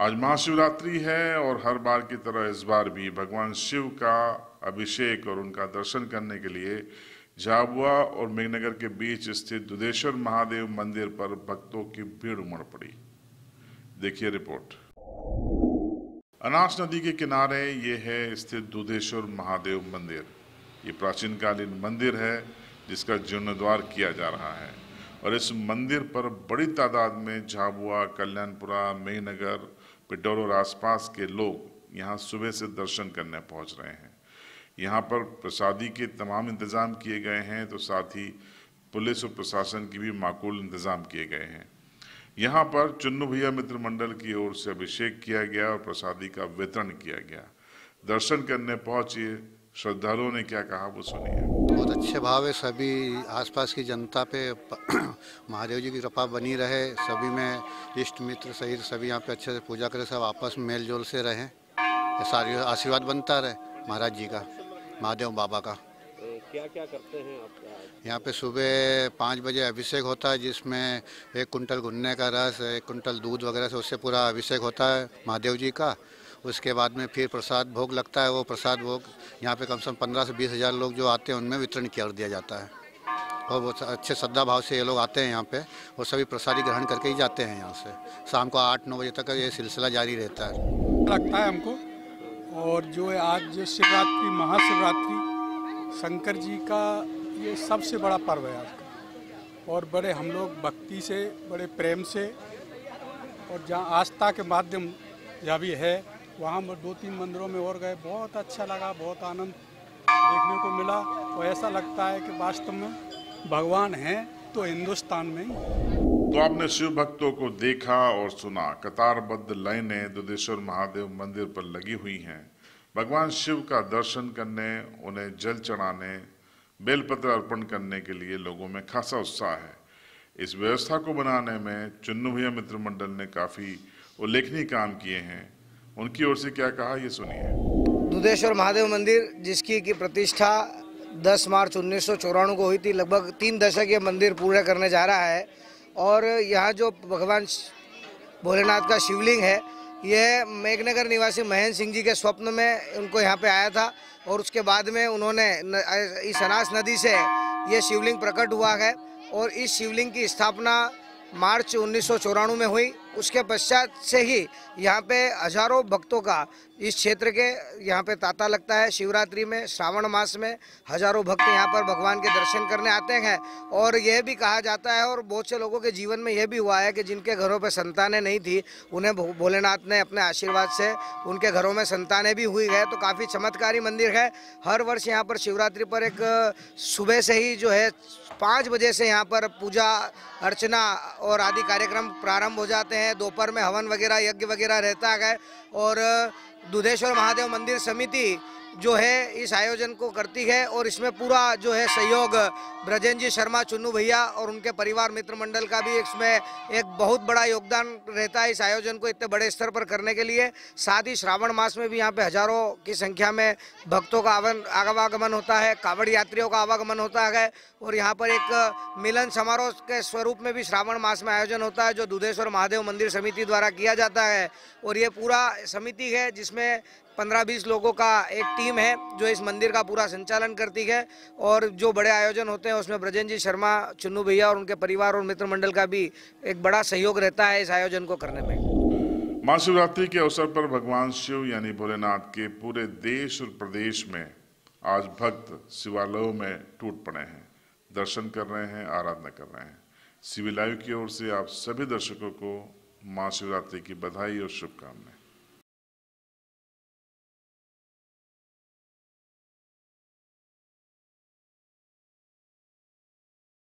आज महाशिवरात्रि है और हर बार की तरह इस बार भी भगवान शिव का अभिषेक और उनका दर्शन करने के लिए झाबुआ और मेघनगर के बीच स्थित दुधेश्वर महादेव मंदिर पर भक्तों की भीड़ उमड़ पड़ी। देखिए रिपोर्ट। अनास नदी के किनारे ये है स्थित दुधेश्वर महादेव मंदिर। ये प्राचीन कालीन मंदिर है, जिसका जीर्णोद्वार किया जा रहा है। और इस मंदिर पर बड़ी तादाद में झाबुआ, कल्याणपुरा मेहनगर पिटौर और आसपास के लोग यहाँ सुबह से दर्शन करने पहुँच रहे हैं। यहाँ पर प्रसादी के तमाम इंतज़ाम किए गए हैं तो साथ ही पुलिस और प्रशासन की भी माकूल इंतज़ाम किए गए हैं। यहाँ पर चुन्नू भैया मित्र मंडल की ओर से अभिषेक किया गया और प्रसादी का वितरण किया गया। दर्शन करने पहुँचे श्रद्धालुओं ने क्या कहा वो सुनिए। अच्छे भाव है सभी आसपास की जनता पे महादेव जी की कृपा बनी रहे सभी में इष्ट मित्र सहित सभी यहाँ पे अच्छे से पूजा करें सब आपस में मेल जोल से रहें सारी आशीर्वाद बनता रहे महाराज जी का महादेव बाबा का। क्या क्या करते हैं आप यहाँ पे सुबह पाँच बजे अभिषेक होता है जिसमें एक कुंटल गुन्ने का रस एक कुंटल दूध वगैरह से उससे पूरा अभिषेक होता है महादेव जी का। उसके बाद में फिर प्रसाद भोग लगता है, वो प्रसाद भोग, यहाँ पे कम से कम पंद्रह से बीस हज़ार लोग जो आते हैं, उनमें वितरण कर दिया जाता है। और वो अच्छे श्रद्धा भाव से ये लोग आते हैं यहाँ पे, और सभी प्रसादी ग्रहण करके ही जाते हैं यहाँ से। शाम को आठ, नौ बजे तक ये सिलसिला जारी रहता है। लगता है हमको, और जो है आज जो शिवरात्रि, महाशिवरात्रि, शंकर जी का ये सबसे बड़ा पर्व है आज का। और बड़े हम लोग भक्ति से, बड़े प्रेम से, और जहाँ आस्था के माध्यम, जहाँ भी है वहाँ दो तीन मंदिरों में और गए। बहुत अच्छा लगा, बहुत आनंद देखने को मिला। और ऐसा लगता है कि वास्तव में भगवान हैं तो हिंदुस्तान में तो आपने शिव भक्तों को देखा और सुना। कतारबद्ध लाइनें दुधेश्वर महादेव मंदिर पर लगी हुई हैं। भगवान शिव का दर्शन करने, उन्हें जल चढ़ाने, बेलपत्र अर्पण करने के लिए लोगों में खासा उत्साह है। इस व्यवस्था को बनाने में चुन्नू भैया मित्र मंडल ने काफ़ी उल्लेखनीय काम किए हैं। उनकी ओर से क्या कहा, ये सुनिए। दुधेश्वर महादेव मंदिर, जिसकी की प्रतिष्ठा 10 मार्च उन्नीस को हुई थी, लगभग तीन दशक ये मंदिर पूरा करने जा रहा है। और यहाँ जो भगवान भोलेनाथ का शिवलिंग है, यह मेघनगर निवासी महेंद्र सिंह जी के स्वप्न में उनको यहाँ पे आया था। और उसके बाद में उन्होंने इस अनास नदी से ये शिवलिंग प्रकट हुआ है। और इस शिवलिंग की स्थापना मार्च उन्नीस में हुई। उसके पश्चात से ही यहाँ पे हज़ारों भक्तों का इस क्षेत्र के यहाँ पे तांता लगता है। शिवरात्रि में, श्रावण मास में हज़ारों भक्त यहाँ पर भगवान के दर्शन करने आते हैं और यह भी कहा जाता है और बहुत से लोगों के जीवन में यह भी हुआ है कि जिनके घरों पे संतानें नहीं थी, उन्हें भोलेनाथ ने अपने आशीर्वाद से उनके घरों में संतानें भी हुई है। तो काफ़ी चमत्कारी मंदिर है। हर वर्ष यहाँ पर शिवरात्रि पर एक सुबह से ही जो है, पाँच बजे से यहाँ पर पूजा, अर्चना और आदि कार्यक्रम प्रारंभ हो जाते हैं। दोपहर में हवन वगैरह यज्ञ वगैरह रहता है और दुधेश्वर महादेव मंदिर समिति जो है इस आयोजन को करती है और इसमें पूरा जो है सहयोग ब्रजेंद्र जी शर्मा, चुन्नू भैया और उनके परिवार मित्र मंडल का भी इसमें एक बहुत बड़ा योगदान रहता है इस आयोजन को इतने बड़े स्तर पर करने के लिए। साथ ही श्रावण मास में भी यहाँ पे हज़ारों की संख्या में भक्तों का आवन आवागमन होता है, कावड़ यात्रियों का आवागमन होता है और यहाँ पर एक मिलन समारोह के स्वरूप में भी श्रावण मास में आयोजन होता है, जो दुधेश्वर महादेव मंदिर समिति द्वारा किया जाता है। और ये पूरा समिति है जिसमें पंद्रह बीस लोगों का एक टीम है जो इस मंदिर का पूरा संचालन करती है और जो बड़े आयोजन होते हैं उसमें ब्रजेंद्र जी शर्मा, चुन्नू भैया और उनके परिवार और मित्र मंडल का भी एक बड़ा सहयोग रहता है इस आयोजन को करने में। महाशिवरात्रि के अवसर पर भगवान शिव यानी भोलेनाथ के पूरे देश और प्रदेश में आज भक्त शिवालयों में टूट पड़े हैं, दर्शन कर रहे हैं, आराधना कर रहे हैं। लाइव की ओर से आप सभी दर्शकों को महाशिवरात्रि की बधाई और शुभकामनाएँ।